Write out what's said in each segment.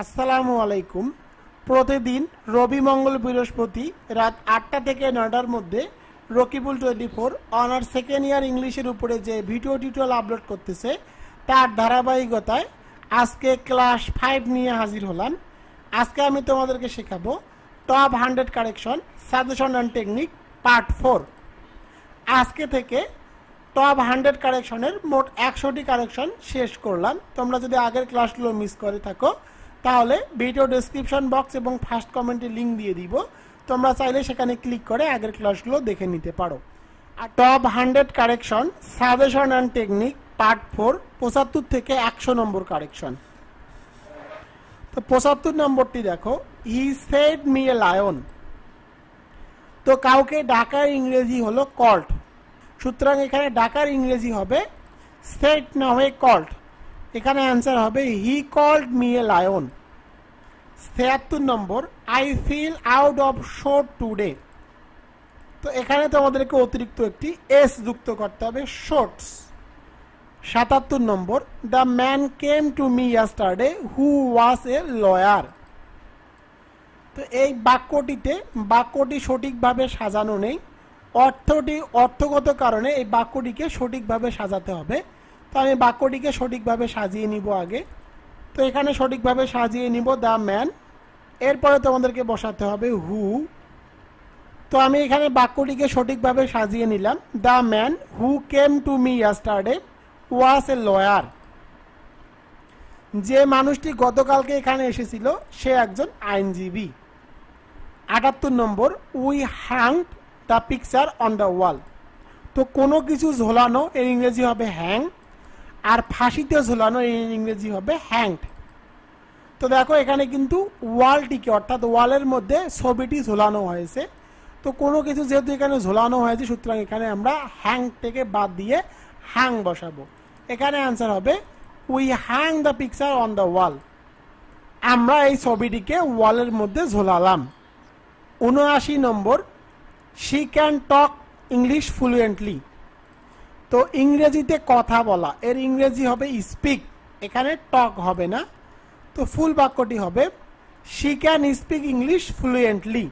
আসসালামু আলাইকুম। প্রতিদিন রবি মঙ্গল বৃহস্পতি রাত আটটা থেকে নয়টার মধ্যে Rakibul twenty four honour second year ইংলিশের উপরে যে ভিডিও টিউটোরিয়াল আপলোড করতেছে, তার ধারাবাহিকতায় আজকে ক্লাস ফাইভ নিয়ে হাজির হলাম। আজকে আমি তোমাদেরকে শেখাবো top hundred correction suggestion and technique part four. আজকে থেকে টপ হান্ড্রেড কারেকশনের মোট একশোটি কারেকশন শেষ করলাম। তোমরা যদি আগের ক্লাসগুলো মিস করে থাকো তাহলে ভিডিও ডেসক্রিপশন বক্স এবং ফার্স্ট কমেন্টে লিঙ্ক দিয়ে দিব। তোমরা চাইলে সেখানে ক্লিক করে আগের ক্লাসগুলো দেখে নিতে পারো। আর top hundred correction suggestion and technique part four পঁচাত্তর থেকে একশো নম্বর কারেকশন তো পঁচাত্তর নম্বরটি দেখো he said me a lion তো কাউকে ডাকার ইংরেজি হলো কল্ট সুতরাং এখানে ডাকার ইংরেজি হবে সেট না হয়ে কল্ট এখানে অ্যান্সার হবে he called me a lion ছিয়াত্তর নম্বর I feel out of sore today তো এখানে তোমাদেরকে অতিরিক্ত একটি এস যুক্ত করতে হবে শর্টস সাতাত্তর নম্বর the man came to me yesterday who was a lawyer তো এই বাক্যটিতে, বাক্যটি সঠিকভাবে সাজানো নেই। অর্থটি অর্থগত কারণে এই বাক্যটিকে সঠিকভাবে সাজাতে হবে। তো আমি বাক্যটিকে সঠিকভাবে সাজিয়ে নিব আগে। তো এখানে সঠিকভাবে সাজিয়ে নিব দ্য ম্যান এরপরে তোমাদেরকে বসাতে হবে হু তো আমি এখানে বাক্যটিকে সঠিকভাবে সাজিয়ে নিলাম। The man who came to me yesterday was a lawyer যে মানুষটি গতকালকে এখানে এসেছিল, সে একজন আইনজীবী। আটাত্তর নম্বর we hang the picture on the wall তো কোনো কিছু ঝোলানো, এর ইংরেজি হবে হ্যাং আর ফাঁসিতে ঝোলানো ইংরেজি হবে হ্যাংড তো দেখো, এখানে কিন্তু ওয়ালটিকে অর্থাৎ ওয়ালের মধ্যে ছবিটি ঝোলানো হয়েছে। তো কোনো কিছু যেহেতু এখানে ঝোলানো হয়েছে, সুতরাং এখানে আমরা হ্যাং থেকে বাদ দিয়ে হ্যাং বসাবো। এখানে অ্যান্সার হবে we hang the picture on the wall আমরা এই ছবিটিকে ওয়ালের মধ্যে ঝোলালাম। উনআশি নম্বর she can talk English fluently তো ইংরেজিতে কথা বলা। এর ইংরেজি হবে স্পিক এখানে টক হবে না। তো ফুল বাক্যটি হবে she can speak English fluently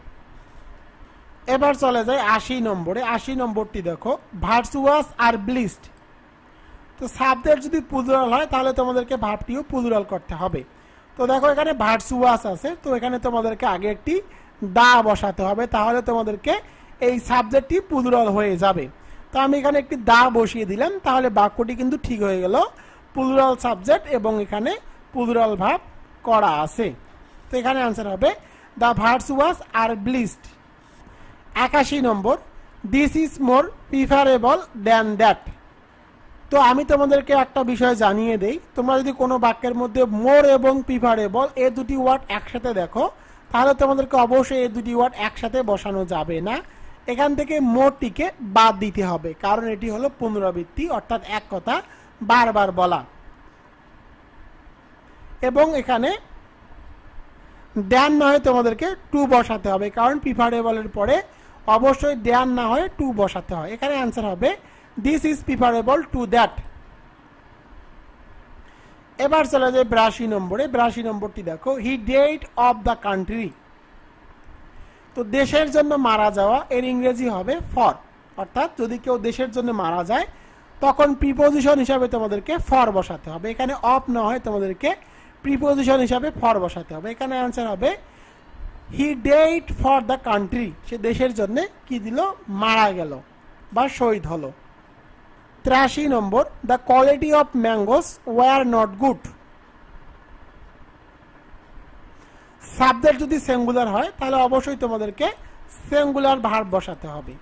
এবার চলে যায় আশি নম্বরে। আশি নম্বরটি দেখো ভার্সুয়াস আর ব্লিস্ট তো সাবদের যদি পুজুরাল হয়, তাহলে তোমাদেরকে ভাবটিও পুজুরাল করতে হবে। তো দেখো এখানে ভার্সুয়াস আছে। তো এখানে তোমাদেরকে আগে একটি দা বসাতে হবে। তাহলে তোমাদেরকে এই সাবজেক্টটি পুজুরাল হয়ে যাবে। তো আমি এখানে একটি দা বসিয়ে দিলাম, তাহলে বাক্যটি কিন্তু ঠিক হয়ে গেল। পুলুরাল সাবজেক্ট এবং এখানে পুলুরাল ভাব করা আছে। তো এখানে আনসার হবে দ্য ভার্স ওয়াজ আর ব্লিস্ট একাশি নম্বর this is more preferable than that তো আমি তোমাদেরকে একটা বিষয় জানিয়ে দেই, তোমরা যদি কোনো বাক্যের মধ্যে মোর এবং প্রিফারেবল এ দুটি ওয়ার্ড একসাথে দেখো, তাহলে তোমাদেরকে অবশ্যই এই দুটি ওয়ার্ড একসাথে বসানো যাবে না। এখান থেকে মোটটিকে বাদ দিতে হবে। কারণ এটি হলো পুনরাবৃত্তি, অর্থাৎ এক কথা বারবার বলা। এবং এখানে ড্যান না হয় তোমাদেরকে টু বসাতে হবে, কারণ প্রিফারেবলের পরে অবশ্যই ড্যান না হয়ে টু বসাতে হয়। এখানে অ্যান্সার হবে this is preferable to that এবার চলে যায় বিরাশি নম্বরে। বিরাশি নম্বরটি দেখো he died of the country তো দেশের জন্য মারা যাওয়া এর ইংরেজি হবে ফর। অর্থাৎ যদি কেউ দেশের জন্য মারা যায়, তখন প্রিপোজিশন হিসাবে তোমাদেরকে ফর বসাতে হবে। এখানে অফ না হয়, তোমাদেরকে প্রিপোজিশন হিসাবে ফর বসাতে হবে। এখানে অ্যান্সার হবে he died for the country সে দেশের জন্য কি দিল? মারা গেল বা শহীদ হলো। ত্রাশি নম্বর the quality of mangoes were not good subject যদি সেঙ্গুলার হয়, তাহলে অবশ্যই তোমাদেরকে সিঙ্গুলার ভার্ব বসাতে হবে।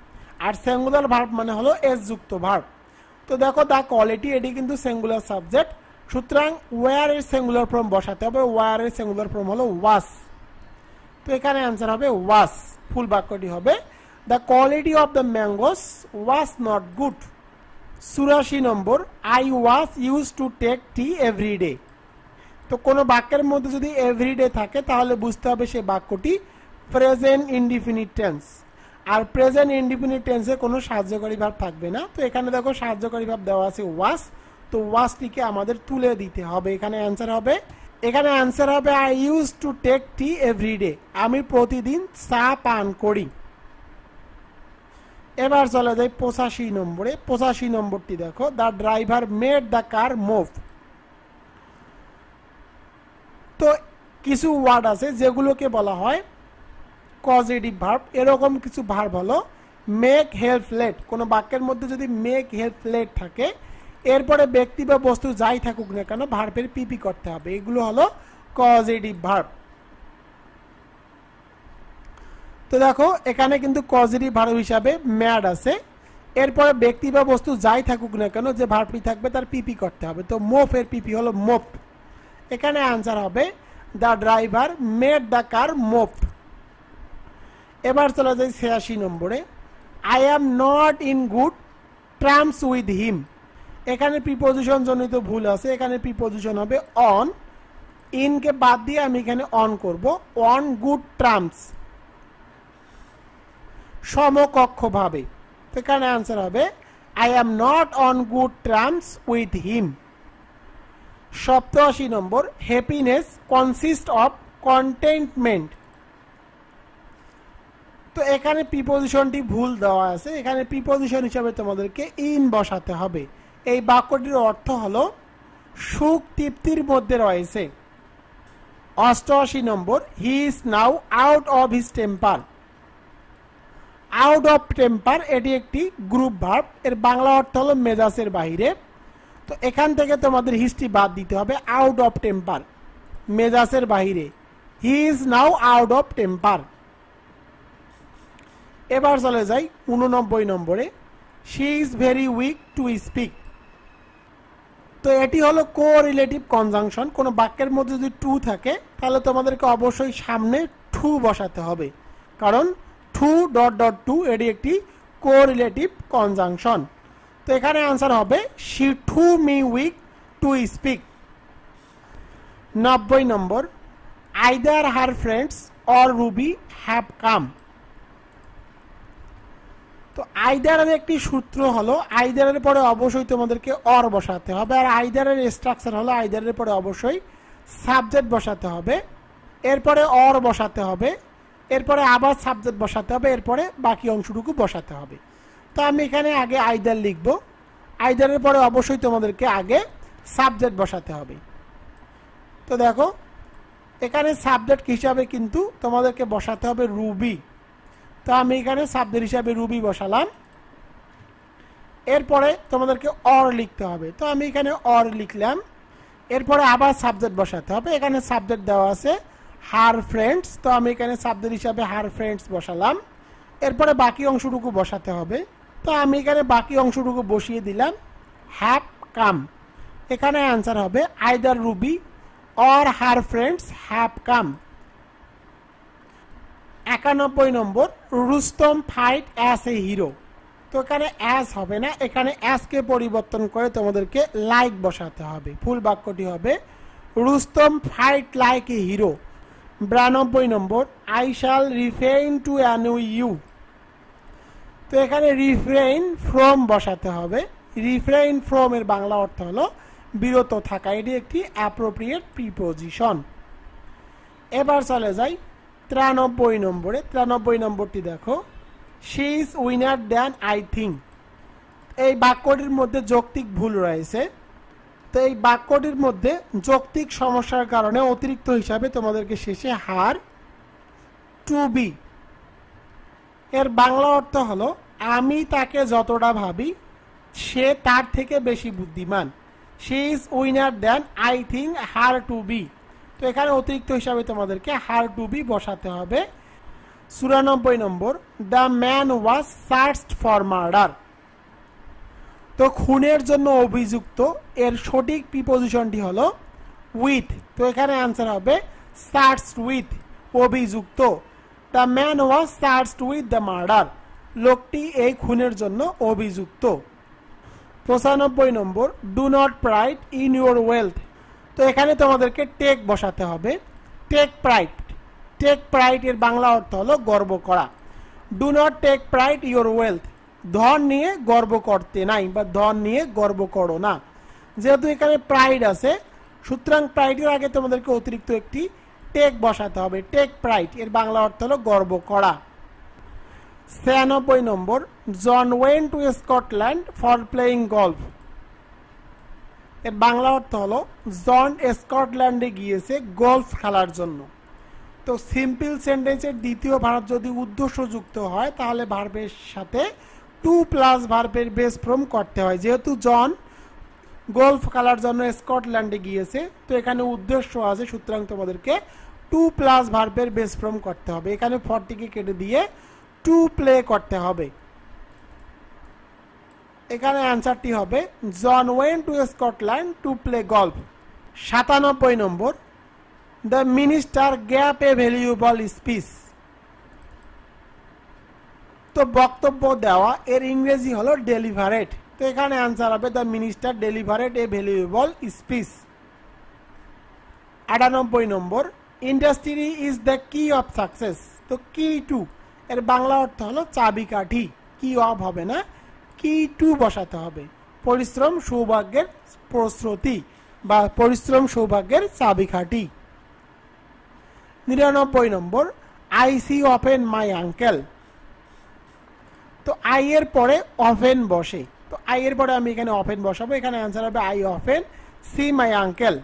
আর সেঙ্গুলার ভার্ব মানে হলো এস যুক্ত ভার্ব তো দেখো দা কোয়ালিটি এটি কিন্তু সেঙ্গুলার সাবজেক্ট সুতরাং ওয়ার এর সিঙ্গুলার ফর্ম বসাতে হবে ওয়ার এর সিঙ্গুলার ফর্ম হলো ওয়াস তো এখানে অ্যান্সার হবে ওয়াস ফুল বাক্যটি হবে the quality of the mangoes was not good চুরাশি নম্বর I was use to take tea every day তো কোনো বাক্যের মধ্যে যদি এভরিডে থাকে, তাহলে বুঝতে হবে সে বাক্যটি প্রেজেন্ট ইনডিফিনিট টেন্স আর প্রেজেন্ট ইনডিফিনিট টেন্সে কোনো সাহায্যকারী ভাব থাকবে না। তো এখানে দেখো সাহায্যকারী ভাব দেওয়া আছে ওয়াস তো ওয়াসটিকে আমাদের তুলে দিতে হবে। এখানে অ্যান্সার হবে। এখানে অ্যান্সার হবে I use to take tea everyday আমি প্রতিদিন চা পান করি। এবার চলে যাই পঁচাশি নম্বরে। পঁচাশি নম্বরটি দেখো। The driver made the car move তো কিছু ওয়ার্ড আছে যেগুলোকে বলা হয় পজিটিভ ভার্ব এরকম কিছু ভার্ব হলো মেক হেল্প লেট কোনো বাক্যের মধ্যে যদি মেক হেল্প লেট থাকে, এরপরে ব্যক্তি বা বস্তু যাই থাকুক না কেন ভার্বের পিপি করতে হবে। এগুলো হলো কজেটিভ ভার্ব তো দেখো, এখানে কিন্তু কজেটিভ ভার্ব হিসাবে ম্যাড আছে। এরপরে ব্যক্তি বা বস্তু যাই থাকুক না কেন যে ভার্বটি থাকবে তার পিপি করতে হবে। তো মোফ এর পিপি হলো মোপ এখানে আনসার হবে the driver made the car move এবার চলে যাই ছিয়াশি নম্বরে। I am not in good terms with him এখানে প্রিপোজিশন জনিত ভুল আছে, এখানে প্রিপোজিশন হবে অন ইনকে বাদ দিয়ে আমি এখানে অন করব অন গুড ট্রামস সমকক্ষভাবে। এখানে আনসার হবে I am not on good terms with him সপ্তআশি নম্বর হ্যাপিনেস কনসিস্ট অফ কন্টেন্টমেন্ট তো এখানে প্রিপোজিশনটি ভুল দেওয়া আছে। এখানে প্রিপোজিশন হিসাবে তোমাদেরকে ইন বসাতে হবে। এই বাক্যটির অর্থ হলো সুখ তৃপ্তির মধ্যে রয়েছে। অষ্টআশি নম্বর he is now out of his temper out of temper এটি একটি গ্রুপ ভার্ব এর বাংলা অর্থ হলো মেজাজের বাহিরে। তো এখান থেকে তোমাদের হিস্ট্রি বাদ দিতে হবে আউট অফ টেম্পার মেজাজের বাহিরে। He is now out of temper এবার চলে যাই উননব্বই নম্বরে। She is very weak to speak তো এটি হলো কো রিলেটিভ কনজাংশন কোনো বাক্যের মধ্যে যদি টু থাকে, তাহলে তোমাদেরকে অবশ্যই সামনে টু বসাতে হবে। কারণ টু ডট ডট টু এটি একটি কো রিলেটিভ কনজাংশন তো এখানে আনসার হবে she too me weak to speak নব্বই নম্বর either her friends or Ruby have come তো আইদারের একটি সূত্র হলো আইদারের পরে অবশ্যই তোমাদেরকে অর বসাতে হবে, আর আইদারের স্ট্রাকচার হলো আইদারের পরে অবশ্যই সাবজেক্ট বসাতে হবে, এরপরে অর বসাতে হবে, এরপরে আবার সাবজেক্ট বসাতে হবে, এরপরে বাকি অংশটুকু বসাতে হবে। তো আমি এখানে আগে আইদার লিখব। আইদারের পরে অবশ্যই তোমাদেরকে আগে সাবজেক্ট বসাতে হবে। তো দেখো, এখানে সাবজেক্ট হিসাবে কিন্তু তোমাদেরকে বসাতে হবে রুবি। তো আমি এখানে সাবজেক্ট হিসাবে রুবি বসালাম। এরপরে তোমাদেরকে অর লিখতে হবে। তো আমি এখানে অর লিখলাম। এরপরে আবার সাবজেক্ট বসাতে হবে। এখানে সাবজেক্ট দেওয়া আছে হার ফ্রেন্ডস। তো আমি এখানে সাবজেক্ট হিসাবে হার ফ্রেন্ডস বসালাম। এরপরে বাকি অংশটুকু বসাতে হবে। তো আমি এখানে বাকি অংশটুকু বসিয়ে দিলাম। হ্যাভ কাম এখানে অ্যান্সার হবে either Ruby or her friends have come একানব্বই নম্বর Rustam fight as a hero তো এখানে অ্যাস হবে না, এখানে অ্যাসকে পরিবর্তন করে তোমাদেরকে লাইক বসাতে হবে। ফুল বাক্যটি হবে Rustam fight like a hero বিরানব্বই নম্বর আই শাল রিফেইন টু অ্যানু ইউ তো এখানে রিফ্রেইন ফ্রম বসাতে হবে। রিফ্রেইন ফ্রম এর বাংলা অর্থ হলো বিরত থাকা। এটি একটি অ্যাপ্রোপ্রিয়েট প্রিপোজিশন এবার চলে যাই তিরানব্বই নম্বরে। তিরানব্বই নম্বরটি দেখো। She is wiser than I think এই বাক্যটির মধ্যে যৌক্তিক ভুল রয়েছে। তো এই বাক্যটির মধ্যে যৌক্তিক সমস্যার কারণে অতিরিক্ত হিসাবে তোমাদেরকে শেষে হার টু বি এর বাংলা অর্থ হলো, আমি তাকে যতটা ভাবি, সে তার থেকে বেশি বুদ্ধিমান। She is wiser than I think her to be তো এখানে অতিরিক্ত হিসাবে তোমাদেরকে হার টু বি বসাতে হবে। চুরানব্বই নম্বর the man was searched for murder তো খুনের জন্য অভিযুক্ত, এর সঠিক প্রিপোজিশনটি হলো উইথ তো এখানে আনসার হবে সার্চ উইথ অভিযুক্ত। The man was searched with the murder লোকটি এই খুনের জন্য অভিযুক্ত। পঁচানব্বই নম্বর do not pride in your wealth তো এখানে তোমাদেরকে টেক বসাতে হবে। Take pride. টেক প্রাইড এর বাংলা অর্থ হলো গর্ব করা। Do not take pride your wealth ধন নিয়ে গর্ব করতে নাই বা ধন নিয়ে গর্ব করো না। যেহেতু এখানে প্রাইড আছে, সুতরাং প্রাইডের আগে তোমাদেরকে অতিরিক্ত একটি টেক বসাতে হবে, টেক প্রাইড, এর বাংলা অর্থ হলো গর্ব করা। ছিয়ানব্বই নম্বর, John went to Scotland for playing golf. এর বাংলা অর্থ হলো, জন স্কটল্যান্ডে গিয়েছে গল্ফ খেলার জন্য। তো সিম্পল সেন্টেন্সের দ্বিতীয় ভার্ব যদি উদ্দেশ্য যুক্ত হয়, তাহলে ভার্বের সাথে টু প্লাস ভার্বের বেস ফ্রম করতে হয়। যেহেতু জন গল্ফ খেলার জন্য স্কটল্যান্ডে গিয়েছে। তো এখানে উদ্দেশ্য আছে সুতরাং তোমাদেরকে টু প্লাস ভার্বের বেস ফ্রম করতে হবে। এখানে ফরটিকে কেটে দিয়ে টু প্লে করতে হবে। এখানে অ্যান্সারটি হবে John went to Scotland to play golf সাতানব্বই নম্বর the minister gave a valuable speech তো বক্তব্য দেওয়া, এর ইংরেজি হলো ডেলিভারেট তো এখানে অ্যান্সার হবে the minister delivered a valuable speech আটানব্বই নম্বর industry is the key of success তো কি টু এর বাংলা অর্থ হলো চাবিকাঠি। কি অফ হবে না কি টু বসাতে হবে। পরিশ্রম সৌভাগ্যের প্রস্তুতি বা পরিশ্রম সৌভাগ্যের চাবিকাঠি। নিরানব্বই নম্বর I see often my uncle তো আই এর পরে অফেন বসে। তো আই এর পরে আমি এখানে অফেন বসাবো। এখানে অ্যান্সার হবে I often see my uncle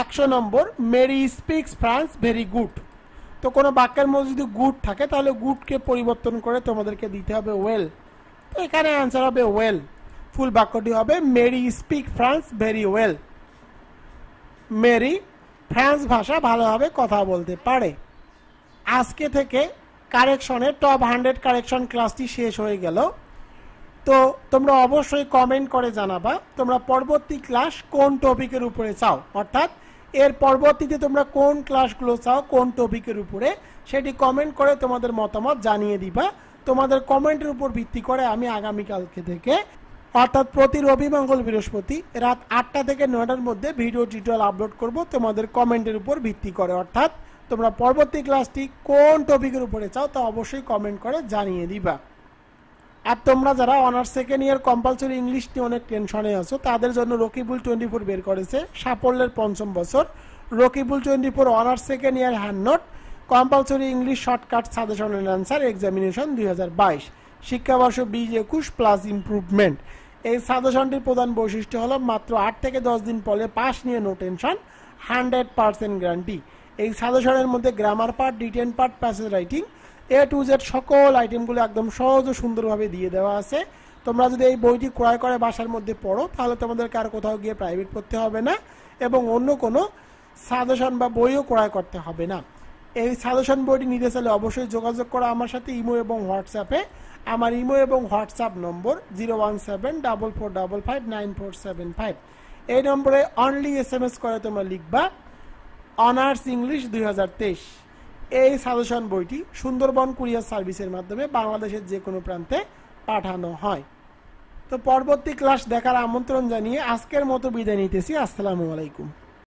একশো নম্বর Mary speaks France very good তো কোনো বাক্যের মধ্যে যদি গুড থাকে, তাহলে গুডকে পরিবর্তন করে তোমাদেরকে দিতে হবে ওয়েল তো এখানে অ্যান্সার হবে ওয়েল ফুল বাক্যটি হবে Mary speak France very well Mary France ভাষা ভালোভাবে কথা বলতে পারে। আজকে থেকে কারেকশনের টপ হান্ড্রেড কারেকশন ক্লাসটি শেষ হয়ে গেল। তো তোমরা অবশ্যই কমেন্ট করে জানাবা, তোমরা পরবর্তী ক্লাস কোন টপিকের উপরে চাও? অর্থাৎ এর পরবর্তীতে তোমরা কোন ক্লাসগুলো চাও, কোন টপিকের উপরে, সেটি কমেন্ট করে তোমাদের মতামত জানিয়ে দিবা। তোমাদের কমেন্টের উপর ভিত্তি করে আমি আগামীকালকে থেকে, অর্থাৎ প্রতি রবি মঙ্গল বৃহস্পতি রাত আটটা থেকে নয়টার মধ্যে ভিডিও টিউটোরিয়াল আপলোড করব, তোমাদের কমেন্টের উপর ভিত্তি করে। অর্থাৎ তোমরা পরবর্তী ক্লাসটি কোন টপিকের উপরে চাও তা অবশ্যই কমেন্ট করে জানিয়ে দিবা। আর তোমরা যারা honours second year compulsory English নিয়ে অনেক টেনশনে আছো, তাদের জন্য রকিবুল টোয়েন্টি ফোর বের করেছে, সাফল্যের পঞ্চম বছর। Rakibul twenty four honours second year hand note compulsory English shortcut suggestion and answer examination দুই হাজার বাইশ। শিক্ষাবর্ষ বিশ একুশ প্লাস ইমপ্রুভমেন্ট এই সাজেশনটির প্রধান বৈশিষ্ট্য হলো মাত্র আট থেকে দশ দিন পরে পাস নিয়ে no tension hundred percent guarantee এই সাজেশনের মধ্যে grammar part written part passage writing A to Z সকল আইটেমগুলো একদম সহজ ও সুন্দরভাবে দিয়ে দেওয়া আছে। তোমরা যদি এই বইটি ক্রয় করে বাসার মধ্যে পড়ো, তাহলে তোমাদেরকে আর কোথাও গিয়ে প্রাইভেট পড়তে হবে না এবং অন্য কোনো সাজেশন বা বইও ক্রয় করতে হবে না। এই সাজেশন বইটি নিতে চাইলে অবশ্যই যোগাযোগ করো আমার সাথে ইমো এবং হোয়াটসঅ্যাপে। আমার ইমো এবং হোয়াটসঅ্যাপ নম্বর zero one seven double four double five nine four seven five এই নম্বরে অনলি এস এম এস করে তোমরা লিখবা অনার্স ইংলিশ দুই হাজার তেইশ। এই সাজেশন বইটি সুন্দরবন কুরিয়ার সার্ভিসের মাধ্যমে বাংলাদেশের যে কোনো প্রান্তে পাঠানো হয়। তো পরবর্তী ক্লাস দেখার আমন্ত্রণ জানিয়ে আজকের মতো বিদায় নিতেছি। আসসালামু আলাইকুম।